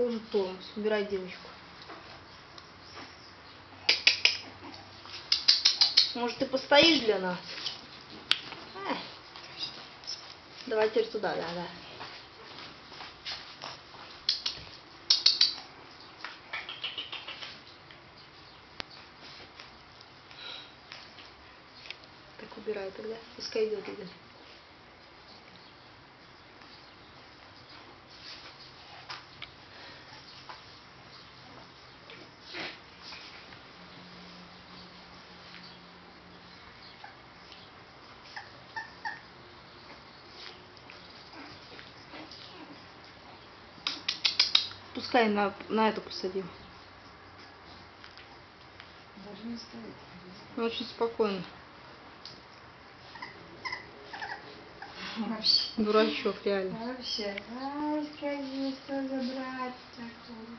какой же тормоз? Убирай девочку. Может, ты постоишь для нас? Давай теперь туда, да, да. Так убирай тогда. Пускай идет, идет. Пускай на, на эту посадим. Даже не стоит. Очень спокойно. Вообще. Дурачок, реально. Вообще. Ай, скажи, что за брат такой.